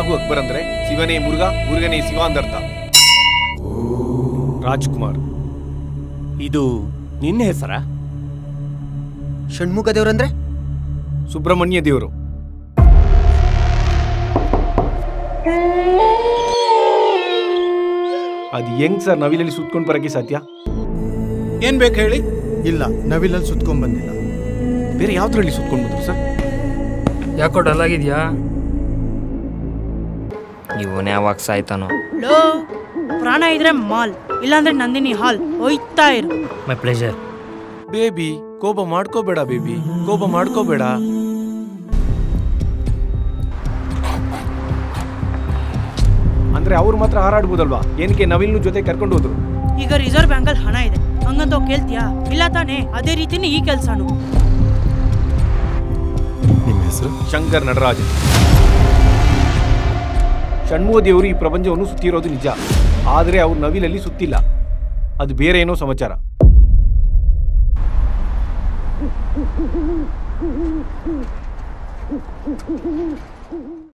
ತೆಲುಗು ಅಕ್ಬರ್ ಅಂದ್ರೆ ಶಿವನೇ ಮುರುಘ ಮುರುಗನೇ ಶಿವ ಅಂದರ್ಥ ರಾಜ್ಕುಮಾರ್. ಇದು ನಿನ್ನ ಹೆಸರ? ಷಣ್ಮುಖ ದೇವ್ರಂದ್ರೆ ಸುಬ್ರಹ್ಮಣ್ಯ ದೇವರು ಅದು ಹೆಂಗ್ ಸರ್ ನವಿಲಲ್ಲಿ ಸುತ್ಕೊಂಡು ಬರಕ್ಕೆ ಸಾಧ್ಯ? ಏನ್ ಬೇಕು ಹೇಳಿ? ಇಲ್ಲ ನವಿಲಲ್ಲಿ ಸುತ್ಕೊಂಡ್ ಬಂದಿಲ್ಲ. ಬೇರೆ ಯಾವ್ದ್ರಲ್ಲಿ ಸುತ್ಕೊಂಡು ಬಂದ್ರು ಸರ್? ಯಾಕೋ ಡಲ್ ಆಗಿದ್ಯಾ? ಇವನೇ ಯಾವಾಗ ಸಾಯ್ತಾನೋ. ಲೋ ಪ್ರಾಣ ಇದ್ರೆ ಮಾಲ್ ಇಲ್ಲಾಂದ್ರೆ ನಂದಿನಿ ಹಾಲ್ ಹೋಯ್ತಾ ಇರು. My pleasure. ಬೇಬಿ ಕೋಪ ಮಾಡ್ಕೋಬೇಡ ಬೇಬಿ ಕೋಪ ಮಾಡ್ಕೋಬೇಡ. ಅಂದ್ರೆ ಅವ್ರು ಮಾತ್ರ ಹಾರಾಡ್ಬೋದಲ್ವಾ? ಏನಕ್ಕೆ ನವಿಲ್ನು ಜೊತೆ ಕರ್ಕೊಂಡು ಹೋದ್ರು? ಈಗ ರಿಸರ್ವ್ ಬ್ಯಾಂಕ್ ಅಲ್ಲಿ ಹಣ ಇದೆ. ಹಂಗಂತ ಹೋಗ್ ಕೇಳ್ತೀಯಾ? ಇಲ್ಲ ತಾನೇ ಅದೇ ರೀತಿನೇ ಈ ಕೆಲ್ಸನು. ನಿಮ್ಮ ಹೆಸರು? ಶಂಕರ್ ನಟರಾಜ್ ದೇವರು ಈ ಪ್ರಪಂಚವನ್ನು ಸುತ್ತಿರೋದು ನಿಜ. ಆದರೆ ಅವ್ರು ನವಿಲಲ್ಲಿ ಸುತ್ತಿಲ್ಲ. ಅದು ಬೇರೆ ಏನೋ ಸಮಾಚಾರ.